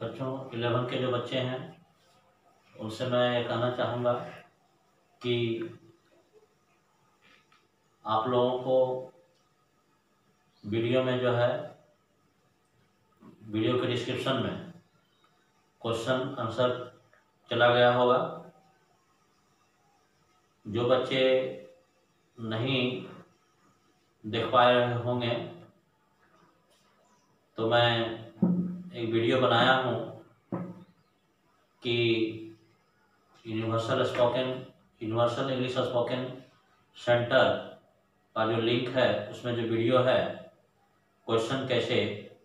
बच्चों, इलेवन के जो बच्चे हैं, उनसे मैं ये कहना चाहूँगा कि आप लोगों को वीडियो में जो है, वीडियो के डिस्क्रिप्शन में क्वेश्चन आंसर चला गया होगा। जो बच्चे नहीं देख पाए होंगे तो मैं एक वीडियो बनाया हूँ कि universal spoken universal English spoken centre का जो लिंक है, उसमें जो वीडियो है क्वेश्चन कैसे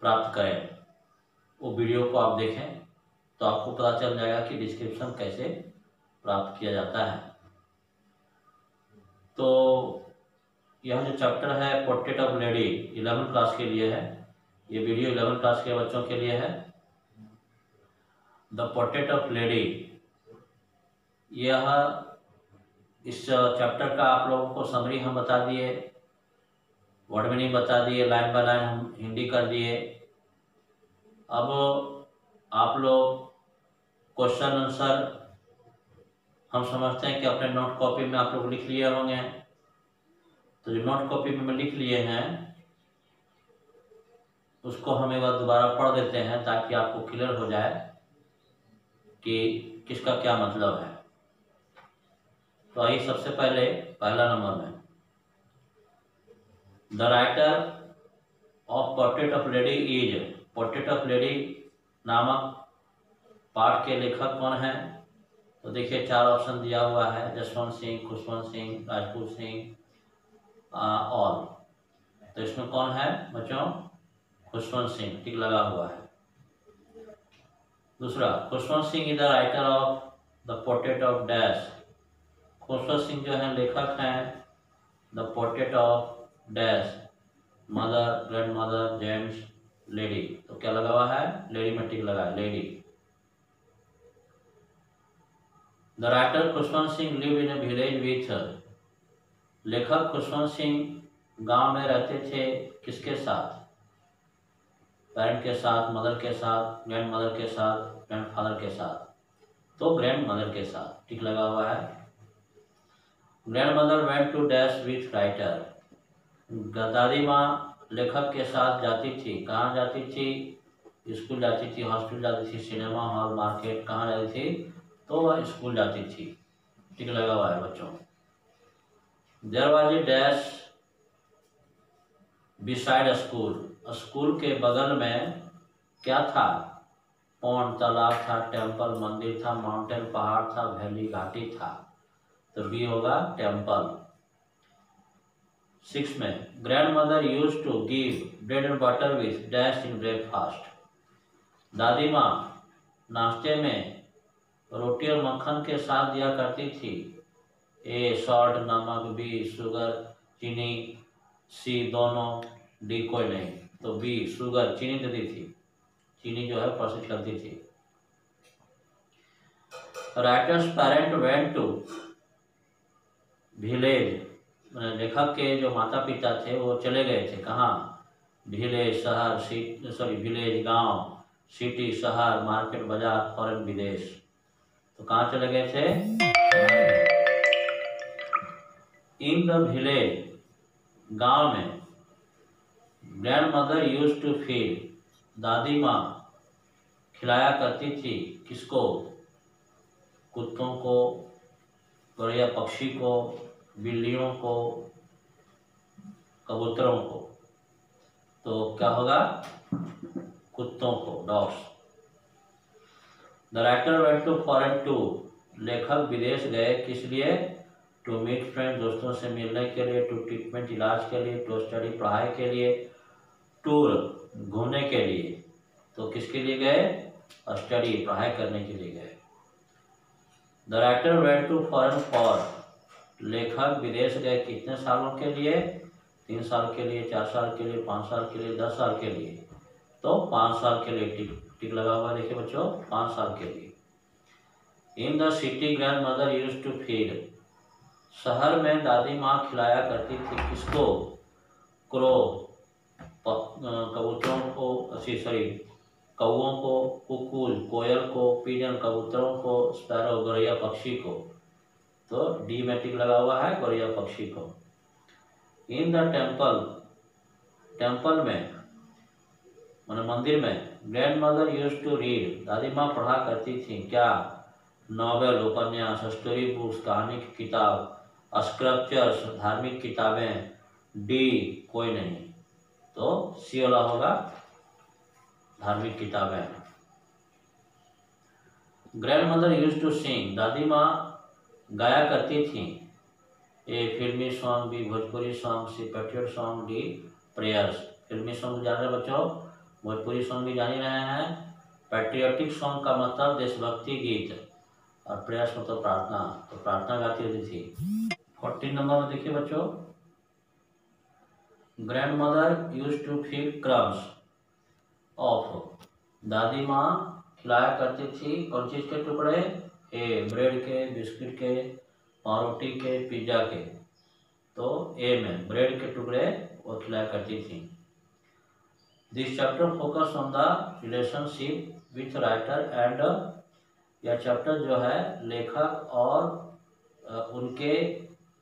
प्राप्त करें, वो वीडियो को आप देखें तो आपको पता चल जाएगा कि डिस्क्रिप्शन कैसे प्राप्त किया जाता है। तो यह जो चैप्टर है portrait of lady eleven class के लिए है। ये वीडियो इलेवन क्लास के बच्चों के लिए है। द पोर्ट्रेट ऑफ़ लेडी यह इस चैप्टर का आप लोगों को समरी हम बता दिए वर्ड मीनिंग बता दिए लाइन बाय लाइन हम हिंदी कर दिए। अब आप लोग क्वेश्चन आंसर हम समझते हैं कि अपने नोट कॉपी में आप लोग लिख लिए होंगे। तो जो नोट कॉपी में लिख लिए हैं उसको हम एक बार दोबारा पढ़ देते हैं ताकि आपको क्लियर हो जाए कि किसका क्या मतलब है। तो आइए सबसे पहले पहला नंबर में। The writer of portrait of lady is portrait of lady नामक पाठ के लेखक कौन है? तो देखिए, चार ऑप्शन दिया हुआ है, जसवंत सिंह, खुशवंत सिंह, राजपूत सिंह और। तो इसमें कौन है बच्चों? खुशवंत सिंह, टिक लगा हुआ है। दूसरा, Khushwant Singh is the writer of the portrait of dash Khushwant Singh जो है, लेखक हैं the portrait of dash mother grand mother James lady तो क्या लगा हुआ है? लेडी में टिक लगा है lady the writer Khushwant Singh live in village with लेखक खुशवंत सिंह गाँव में रहते थे किसके साथ? पेरेंट के साथ मदर के साथ ग्रैंड मदर के साथ ग्रैंड फादर के साथ। तो ग्रैंड मदर के साथ ठीक लगा हुआ है। Grand mother went to dash with writer दादी माँ लेखक के साथ जाती थी। कहाँ जाती थी? स्कूल जाती थी, हॉस्पिटल जाती थी, सिनेमा हॉल, मार्केट, कहाँ जाती थी? तो वह स्कूल जाती थी। ठीक लगा हुआ है बच्चों। There was a dash beside school school के बगल में क्या था? पौंड तालाब था टेंपल मंदिर था, माउंटेन पहाड़ था वैली घाटी था। तो बी होगा टेंपल सिक्स में grand mother use to give bread and butter with dash in breakfast दादी माँ नाश्ते में रोटी और मक्खन के साथ दिया करती थी। ए सॉल्ट नमक बी शुगर चीनी सी दोनों डी कोई नहीं। तो बी शुगर चीनी देती थी। चीनी जो है प्रोसेस करती थी। Writer's parent went to village लेखक के जो माता पिता थे, वो चले गए थे। कहाँ? विलेज शहर सॉरी विलेज गाँव सिटी शहर मार्केट बाज़ार फॉरेन विदेश। तो कहाँ चले गए थे? इन द विलेज गाँव में। Grand mother use to feed दादी माँ, खिलाया करती थी किसको? कुत्तों को, बढ़िया पक्षी को, बिल्लियों को, कबूतरों को। तो क्या होगा? कुत्तों को dogs the writer went to foreign to लेखक विदेश गए किस लिए? टू मीट फ्रेंड दोस्तों से मिलने के लिए टू ट्रीटमेंट इलाज के लिए टू स्टडी पढ़ाई के लिए। टूर घूमने के लिए तो किसके लिए गए? स्टडी, पढ़ाई करने के लिए गए। The writer went to foreign for लेखक विदेश गए कितने सालों के लिए? तीन साल के लिए, चार साल के लिए, पाँच साल के लिए, दस साल के लिए। तो पाँच साल के लिए टिक टिक लगा हुआ देखिए बच्चों, पाँच साल के लिए। In the city grand mother use to feed शहर में दादी माँ खिलाया करती थी किसको? क्रो कबूतरों को सॉरी कौओं को, कुकुल, कोयल को, पीजन कबूतरों को, स्पैरो, गौरैया पक्षी को। तो डी में टिक लगा हुआ है, गौरैया पक्षी को। इन द टेंपल टेंपल में, मैंने मंदिर में grand mother use to read दादी माँ पढ़ा करती थी, क्या? नॉवेल उपन्यास स्टोरी बुक्स कहानी किताब स्क्रप्चर्स धार्मिक किताबें। डी कोई नहीं। तो सी वाला होगा धार्मिक किताबें grand mother use to sing दादी माँ गाया करती थी। A filmi song B Bhojpuri song C patriot song D prayers filmi song जान रहे बच्चों, भोजपुरी सॉन्ग भी जान ही रहे हैं। पैट्रियोटिक सॉन्ग का मतलब देशभक्ति गीत और प्रेयर्स मतलब प्रार्थना। तो प्रार्थना गाती होती थी। फोर्टीन नंबर में देखिए बच्चों grand mother use to feed crumbs of दादी माँ खिलाया करती थी कौन चीज़ के टुकड़े ए ब्रेड के बिस्किट के, पावरोटी के पिज़्ज़ा के तो ए में ब्रेड के टुकड़े वो खिलाया करती थी। This chapter focus on the relationship with writer and यह चैप्टर जो है लेखक और उनके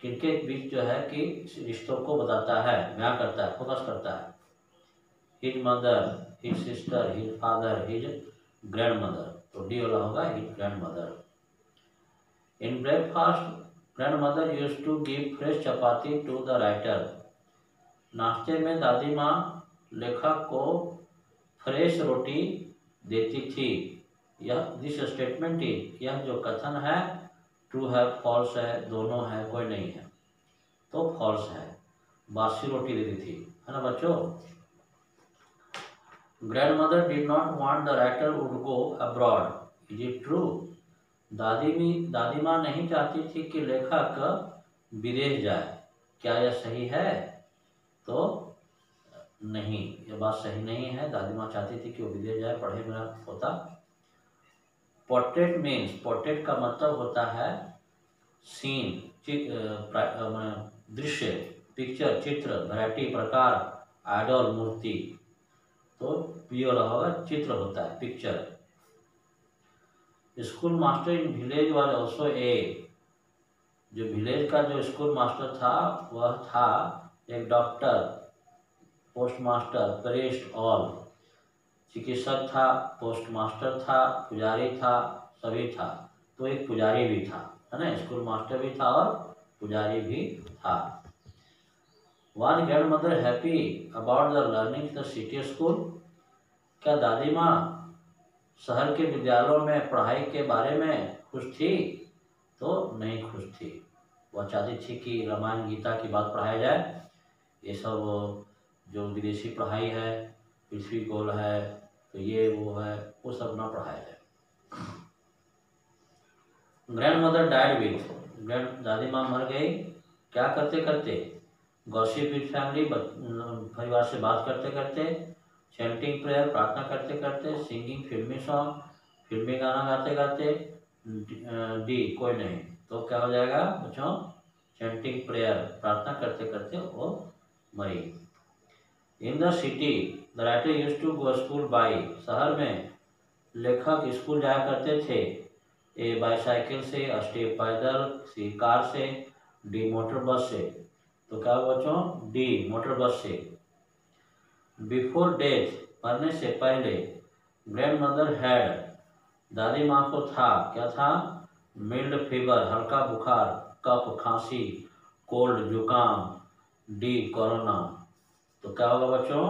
किनके बीच जो है कि रिश्तों को बताता है बयां करता है फोकस करता है। His mother his sister his father his grand mother तो डी वाला होगा his grand mother in breakfast grand mother use to give fresh chapati to the writer नाश्ते में दादी माँ लेखक को फ्रेश रोटी देती थी। यह दिस स्टेटमेंट इज़ यह जो कथन है ट्रू है, फॉल्स है, दोनों है, कोई नहीं है। तो फॉल्स है। बासी रोटी दे दी थी। है ना बच्चों? Grand mother did not want the writer would go abroad is it true दादी भी, दादी माँ नहीं चाहती थी कि लेखक विदेश जाए। क्या यह सही है? तो नहीं। यह बात सही नहीं है। दादी माँ चाहती थी कि वो विदेश जाए, पढ़े मेरा होता पोर्ट्रेट मीन्स पोर्ट्रेट का मतलब होता है सीन दृश्य पिक्चर चित्र वैरायटी प्रकार आइडल मूर्ति। तो पी वाला होगा चित्र होता है picture school master in village वाले ऑल्सो ए जो विलेज का जो स्कूल मास्टर था, वह था एक doctor post master priest all चिकित्सक था पोस्ट मास्टर था, पुजारी था, सभी था। तो एक पुजारी भी था, है ना? स्कूल मास्टर भी था और पुजारी भी था। One grand mother happy about the learning the city school क्या दादी माँ शहर के विद्यालयों में, पढ़ाई के बारे में खुश थी? तो नहीं खुश थी। वह चाहती थी कि रामायण, गीता की बात पढ़ाया जाए। ये सब जो विदेशी पढ़ाई है, पृथ्वी गोल है तो ये वो है, वो सब ना पढ़ाया जाए। Grand mother died with grand दादी माँ मर गई। क्या करते करते? गॉसिप विथ फैमिली परिवार से बात करते करते चैंटिंग प्रेयर प्रार्थना करते करते सिंगिंग फिल्मी सॉन्ग फिल्मी गाना गाते गाते, डी कोई नहीं। तो क्या हो जाएगा? बच्चों चैंटिंग प्रेयर प्रार्थना करते करते वो मरी। In the city the writer use to go school by शहर में। लेखक स्कूल जाया करते थे। ए बाईसाइकिल से स्टेप पैदल सी कार से डी मोटर बस से। तो क्या बच्चों? डी मोटर बस से। बिफोर डेथ मरने से पहले ग्रैंड मदर हैड दादी माँ को था। क्या था? मिल्ड फीवर हल्का बुखार, कफ, खांसी कोल्ड जुकाम डी कोरोना तो क्या होगा बच्चों?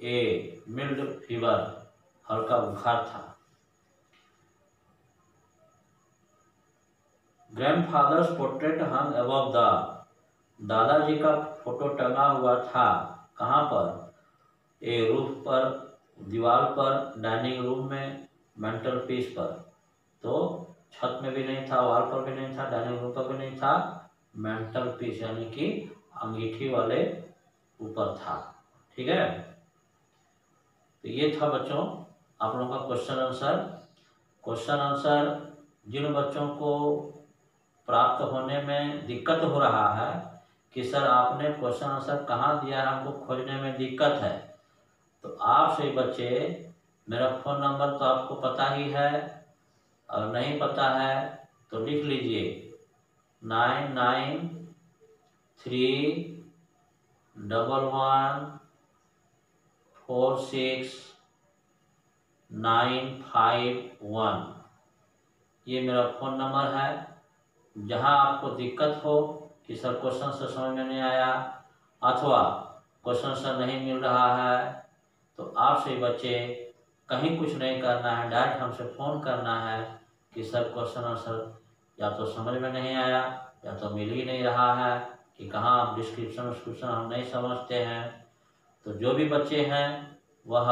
ए मिल्ड फीवर हल्का बुखार था। Grandfather's portrait hung above the दादाजी का फ़ोटो टंगा हुआ था। कहाँ पर? ए रूफ पर, दीवार पर डाइनिंग रूम में मेंटल पीस पर। तो छत में भी नहीं था, वाल पर भी नहीं था डाइनिंग रूम पर भी नहीं था मेंटल पीस यानी कि अंगीठी वाले ऊपर था। ठीक है? तो ये था बच्चों, आप लोगों का क्वेश्चन आंसर क्वेश्चन आंसर जिन बच्चों को प्राप्त होने में दिक्कत हो रहा है, कि सर आपने क्वेश्चन आंसर कहाँ दिया है? हमको खोजने में दिक्कत है। तो आप सही बच्चे, मेरा फ़ोन नंबर तो आपको पता ही है। और नहीं पता है तो लिख लीजिए। Nine nine three double one, four six, nine five one. ये मेरा फ़ोन नंबर है। जहाँ आपको दिक्कत हो कि सर क्वेश्चन से समझ में नहीं आया, अथवा क्वेश्चन सर नहीं मिल रहा है तो आपसे बच्चे, कहीं कुछ नहीं करना है, डायरेक्ट हमसे फ़ोन करना है कि सर क्वेश्चन आंसर या तो समझ में नहीं आया, या तो मिल ही नहीं रहा है। कि कहाँ आप डिस्क्रिप्शन विस्क्रिप्शन हम नहीं समझते हैं तो जो भी बच्चे हैं, वह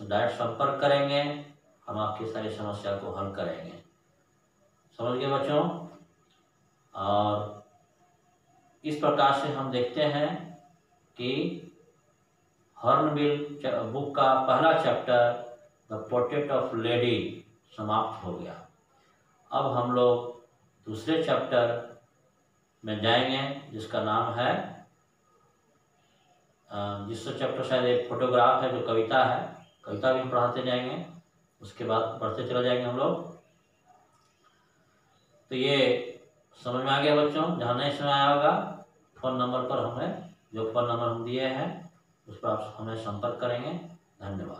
डायरेक्ट संपर्क करेंगे, हम आपकी सारी समस्या को हल करेंगे। समझ गए बच्चों? और इस प्रकार से हम देखते हैं कि हॉर्नबिल बुक का पहला chapter the portrait of lady समाप्त हो गया। अब हम लोग दूसरे चैप्टर में जाएँगे, जिसका नाम है जिससे चैप्टर शायद एक फोटोग्राफ है, जो कविता है। कविता भी हम पढ़ाते जाएँगे, उसके बाद पढ़ते चले जाएँगे हम लोग। तो ये समझ में आ गया बच्चों, जहाँ नहीं समझ आया होगा फ़ोन नंबर पर हमें, जो फ़ोन नंबर हम दिए हैं, उस पर आप हमें संपर्क करेंगे। धन्यवाद।